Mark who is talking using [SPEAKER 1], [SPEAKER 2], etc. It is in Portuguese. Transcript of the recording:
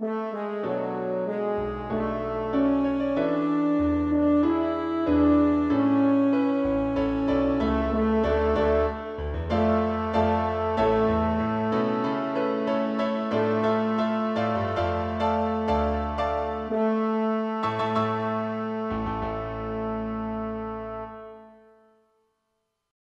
[SPEAKER 1] Música